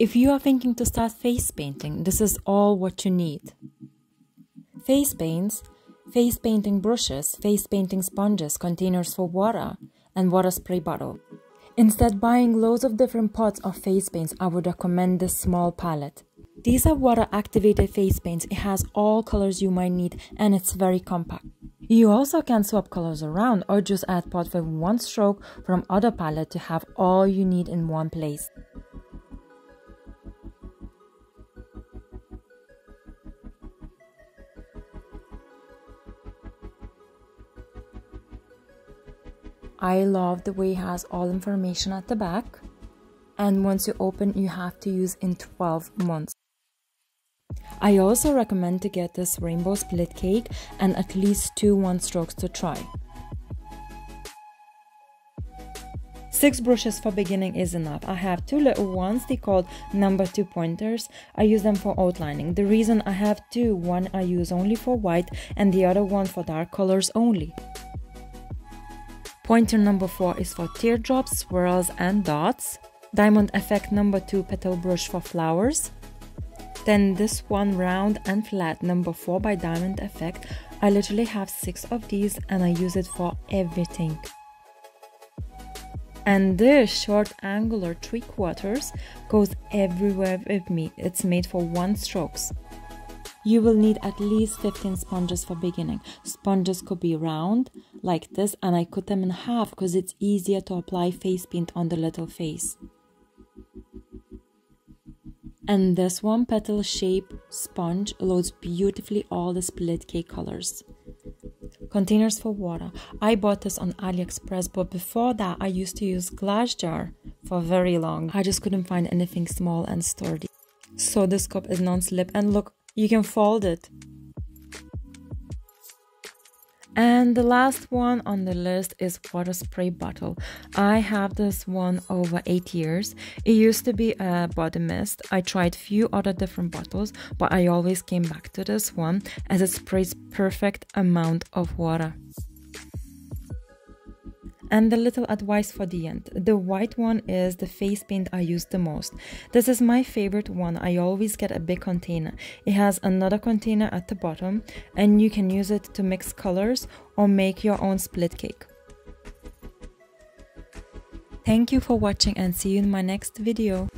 If you are thinking to start face painting, this is all what you need. Face paints, face painting brushes, face painting sponges, containers for water, and water spray bottle. Instead buying loads of different pots of face paints, I would recommend this small palette. These are water activated face paints. It has all colors you might need and it's very compact. You also can swap colors around or just add pot with one stroke from other palette to have all you need in one place. I love the way it has all information at the back and once you open you have to use in 12 months. I also recommend to get this rainbow split cake and at least two one strokes to try. Six brushes for beginning is enough. I have two little ones, they called number two pointers. I use them for outlining. The reason I have two, one I use only for white and the other one for dark colors only. Pointer number 4 is for teardrops, swirls and dots. Diamond FX number 2 petal brush for flowers. Then this one round and flat number 4 by Diamond FX. I literally have 6 of these and I use it for everything. And this short angular 3 quarters goes everywhere with me. It's made for one strokes. You will need at least 15 sponges for beginning. Sponges could be round like this and I cut them in half because it's easier to apply face paint on the little face. And this one petal shape sponge loads beautifully all the split cake colors. Containers for water. I bought this on AliExpress, but before that I used to use glass jar for very long. I just couldn't find anything small and sturdy. So this cup is non-slip and look you can fold it. And the last one on the list is water spray bottle. I have this one over 8 years. It used to be a body mist. I tried few other different bottles, but I always came back to this one as it sprays perfect amount of water. And the little advice for the end. The white one is the face paint I use the most. This is my favorite one. I always get a big container. It has another container at the bottom and you can use it to mix colors or make your own split cake. Thank you for watching and see you in my next video.